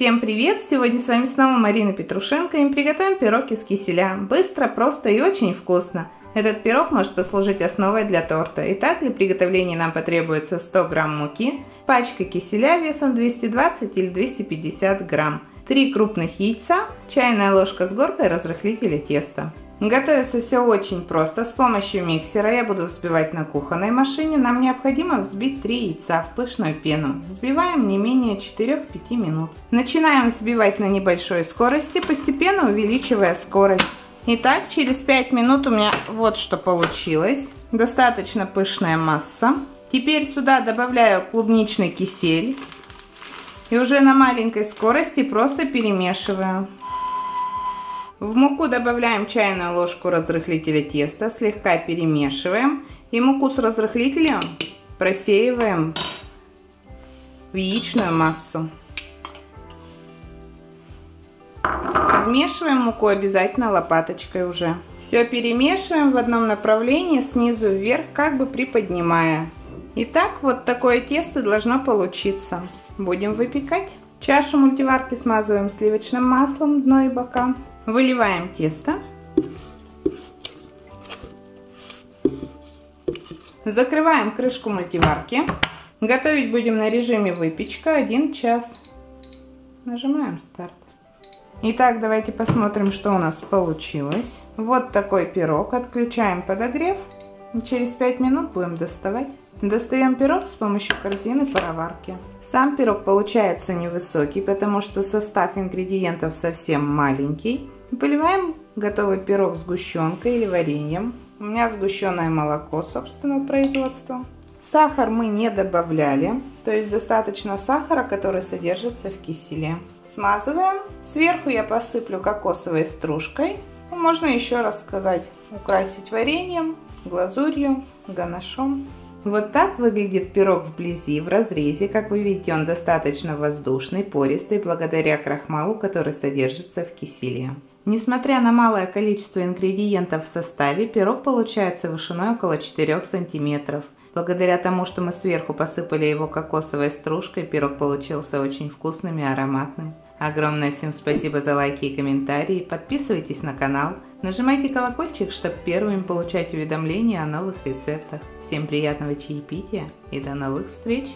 Всем привет! Сегодня с вами снова Марина Петрушенко и мы приготовим пирог из киселя. Быстро, просто и очень вкусно. Этот пирог может послужить основой для торта. Итак, для приготовления нам потребуется 100 грамм муки, пачка киселя весом 220 или 250 грамм, 3 крупных яйца, чайная ложка с горкой разрыхлителя теста. Готовится все очень просто. С помощью миксера я буду взбивать на кухонной машине. Нам необходимо взбить 3 яйца в пышную пену. Взбиваем не менее 4-5 минут. Начинаем взбивать на небольшой скорости, постепенно увеличивая скорость. Итак, через 5 минут у меня вот что получилось. Достаточно пышная масса. Теперь сюда добавляю клубничный кисель. И уже на маленькой скорости просто перемешиваю. В муку добавляем чайную ложку разрыхлителя теста, слегка перемешиваем. И муку с разрыхлителем просеиваем в яичную массу. Вмешиваем муку обязательно лопаточкой уже. Все перемешиваем в одном направлении, снизу вверх, как бы приподнимая. Итак, вот такое тесто должно получиться. Будем выпекать. Чашу мультиварки смазываем сливочным маслом, дно и бока. Выливаем тесто. Закрываем крышку мультиварки. Готовить будем на режиме выпечка 1 час. Нажимаем старт. Итак, давайте посмотрим, что у нас получилось. Вот такой пирог. Отключаем подогрев. Через 5 минут будем доставать. Достаем пирог с помощью корзины пароварки. Сам пирог получается невысокий, потому что состав ингредиентов совсем маленький. Поливаем готовый пирог сгущенкой или вареньем. У меня сгущенное молоко собственного производства. Сахар мы не добавляли, то есть достаточно сахара, который содержится в киселе. Смазываем. Сверху я посыплю кокосовой стружкой. Можно еще раз сказать, украсить вареньем, глазурью, ганашом. Вот так выглядит пирог вблизи, в разрезе. Как вы видите, он достаточно воздушный, пористый, благодаря крахмалу, который содержится в киселе. Несмотря на малое количество ингредиентов в составе, пирог получается вышиной около 4 сантиметров. Благодаря тому, что мы сверху посыпали его кокосовой стружкой, пирог получился очень вкусным и ароматным. Огромное всем спасибо за лайки и комментарии. Подписывайтесь на канал. Нажимайте колокольчик, чтобы первыми получать уведомления о новых рецептах. Всем приятного чаепития и до новых встреч!